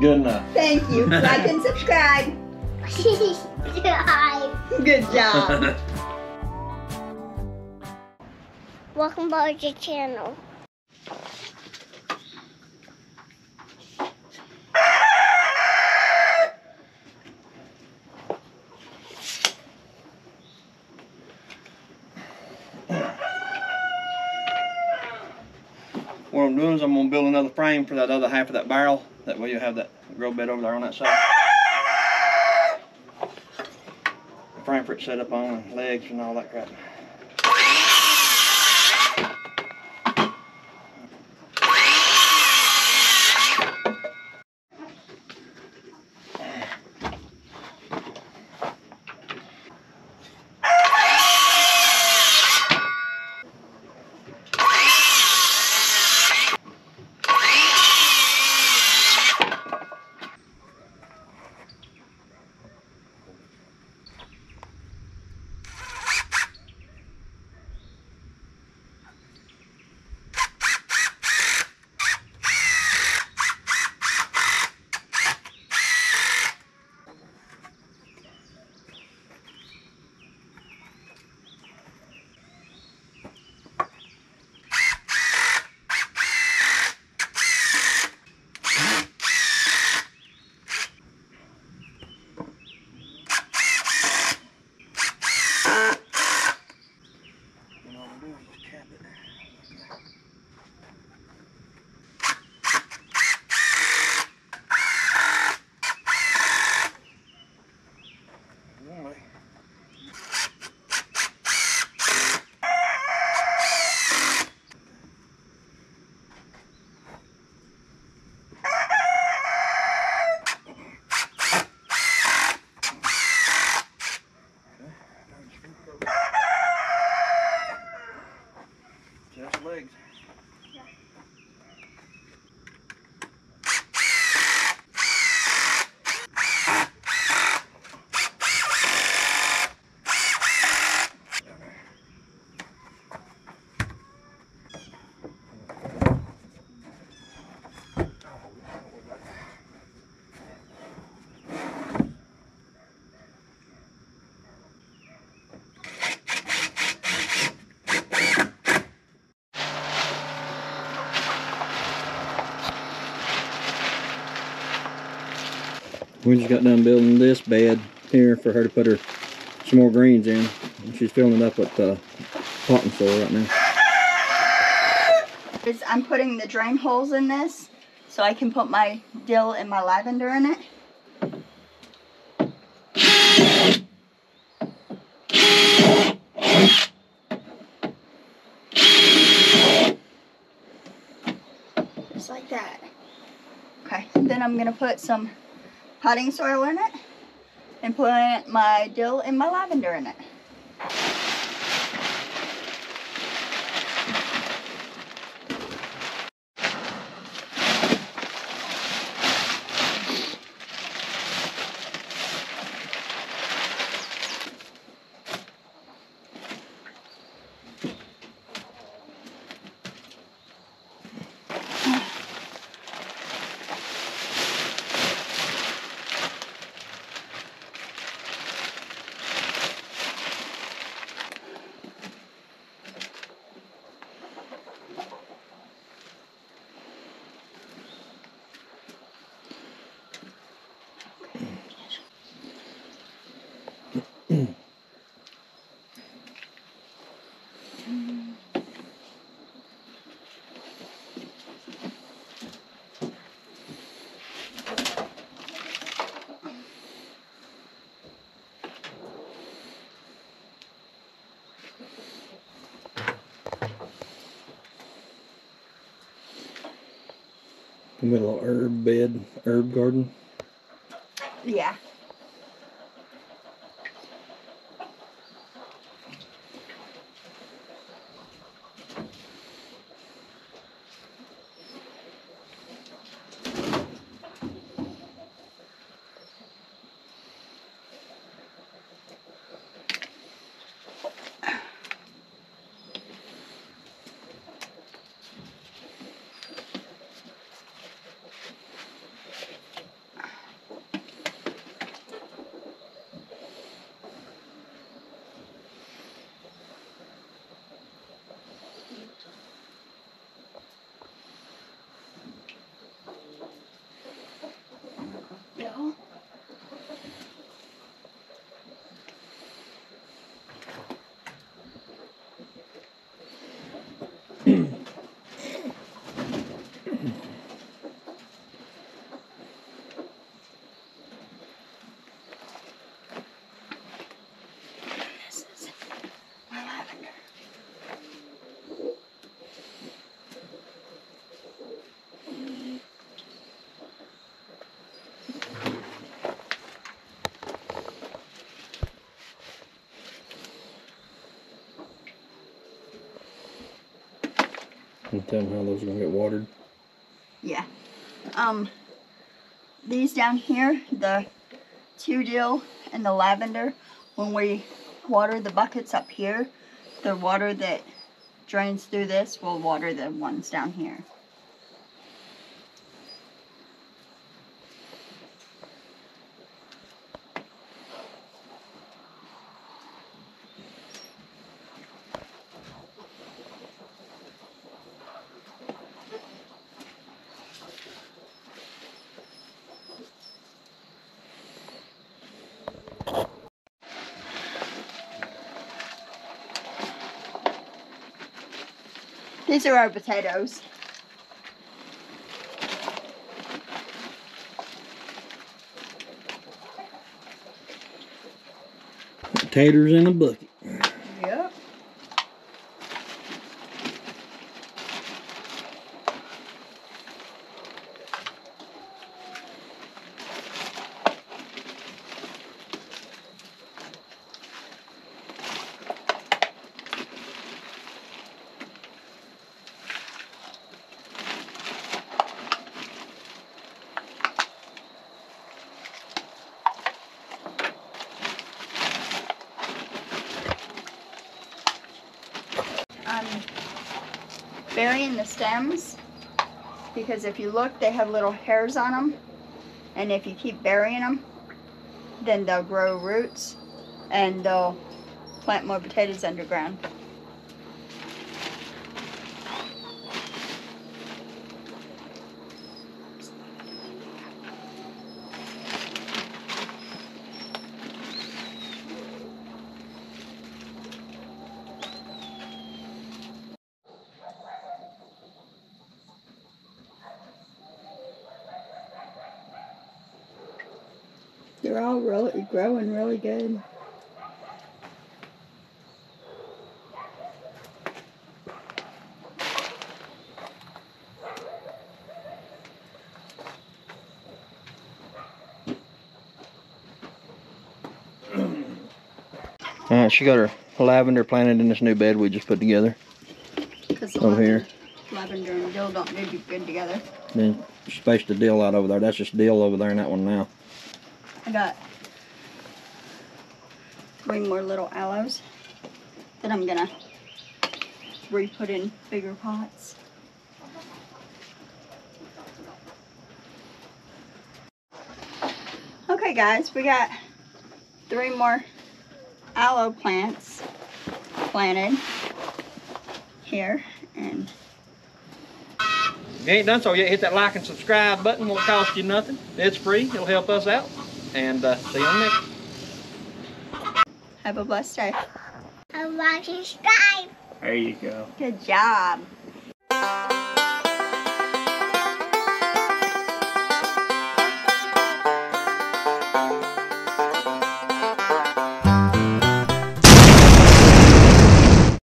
Good enough. Thank you. like and subscribe. Good job. Welcome back to the channel. What I'm doing is I'm gonna build another frame for that other half of that barrel. That way you have that grow bed over there on that side. Frame for it set up on legs and all that crap. We just got done building this bed here for her to put her some more greens in. She's filling it up with uh, potting soil right now. I'm putting the drain holes in this so I can put my dill and my lavender in it. Just like that. Okay, then I'm gonna put some potting soil in it and put my dill and my lavender in it. Little herb bed, herb garden. Yeah. And tell them how those are gonna get watered. Yeah. Um, these down here, the two dill and the lavender, when we water the buckets up here, the water that drains through this will water the ones down here. These are our potatoes. Taters in a bucket. Yep. I'm burying the stems because if you look, they have little hairs on them. And if you keep burying them, then they'll grow roots and they'll plant more potatoes underground. They're all really growing really good. Alright, she got her lavender planted in this new bed we just put together. Because Over here. lavender and dill don't do good together. Then she spaced the dill out over there. That's just dill over there in that one now. I got three more little aloes that I'm gonna re-put in bigger pots. Okay guys, we got three more aloe plants planted here and If you ain't done so yet, hit that like and subscribe button. Won't cost you nothing. It's free. It'll help us out. And uh, see you on the next. have a blessed day. I like and subscribe. There you go. Good job.